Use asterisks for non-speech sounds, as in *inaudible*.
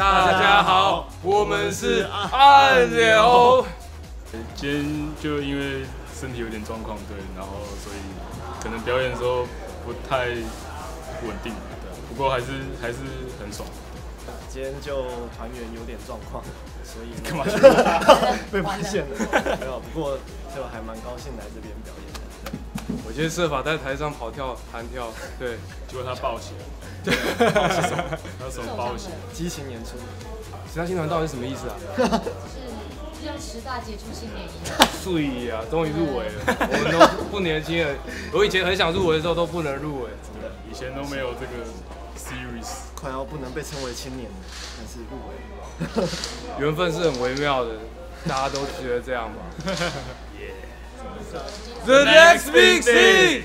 大家好，我们是暗流。今天就因为身体有点状况，对，然后所以可能表演的时候不太稳定，对，不过还是还是很爽。今天就团员有点状况，所以 *laughs* 干嘛？*laughs* 被发现了？没有，不过就还蛮高兴来这边表演的。我今天设法在台上跑跳弹跳，对，结果他抱起来，*laughs* 对，他手抱起来，激情演出。其他新团到底是什么意思啊？是像十大杰出青年一样。睡呀，终于入围了，我们都不年轻了。我以前很想入围的时候都不能入围，以前都没有这个 series，快要不能被称为青年了，但是入围。缘分是很微妙的，大家都觉得这样吧。*laughs* The next big thing.